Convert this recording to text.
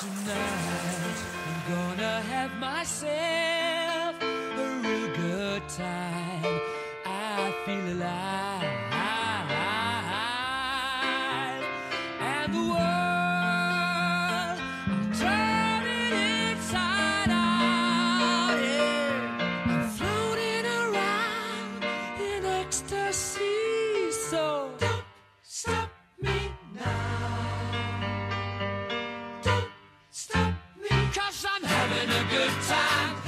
Tonight I'm gonna have myself a real good time. I feel alive. And the world, I'm turning inside out. Yeah. I'm floating around in ecstasy. sun, having a good time.